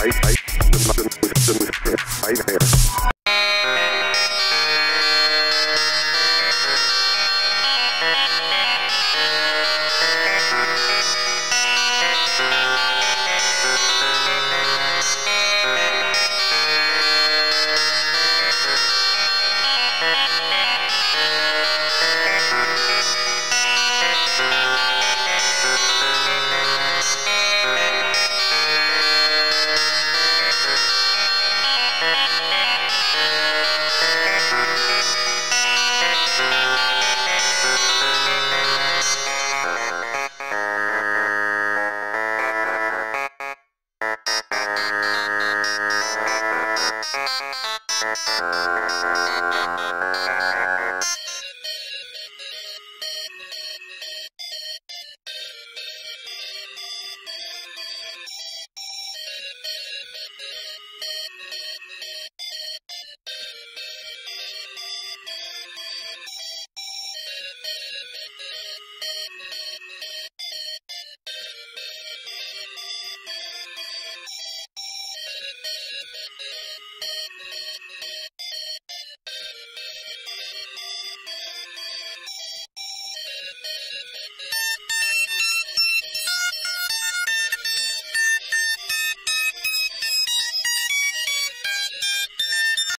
I,